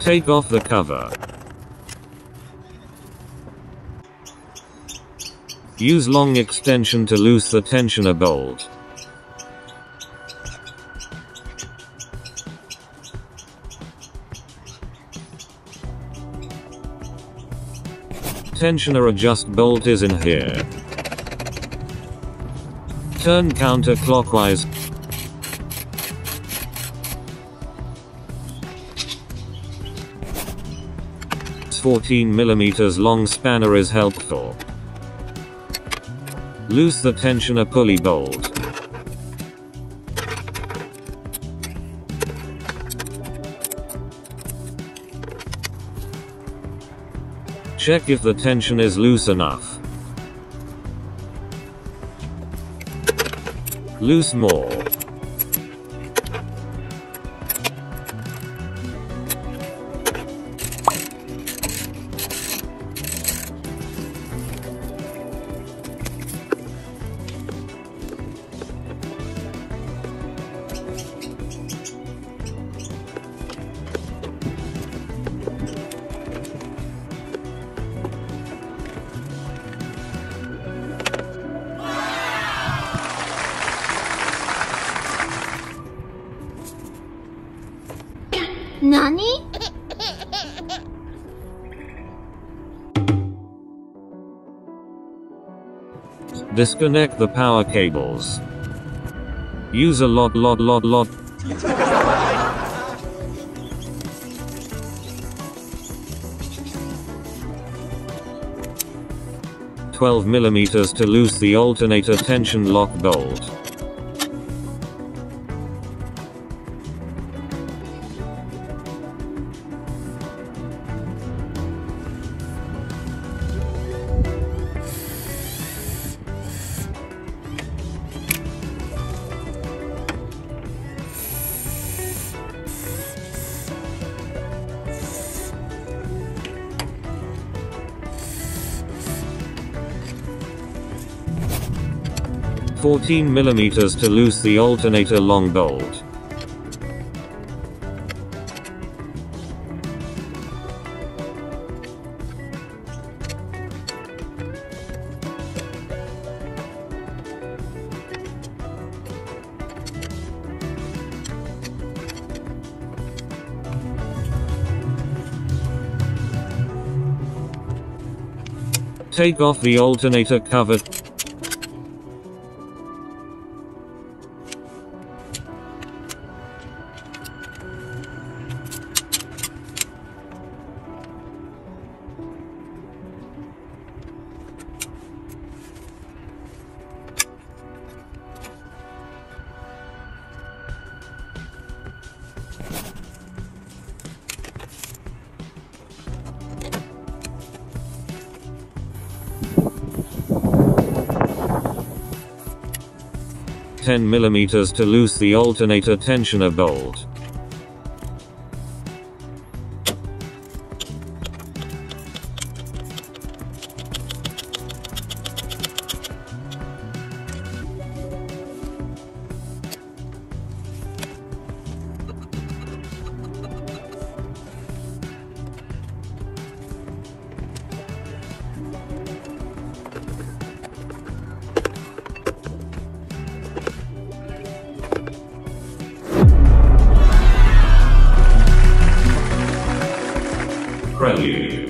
Take off the cover. Use long extension to loose the tensioner bolt. Tensioner adjust bolt is in here. Turn counterclockwise. Fourteen millimeters long spanner is helpful. Loose the tensioner pulley bolt. Check if the tension is loose enough. Loose more. NANI? Disconnect the power cables. Use a lot lot lot lot. Twelve millimeters to loose the alternator tension lock bolt. Fourteen millimeters to loose the alternator long bolt. Take off the alternator cover. Ten millimeters to loose the alternator tensioner bolt. Prelude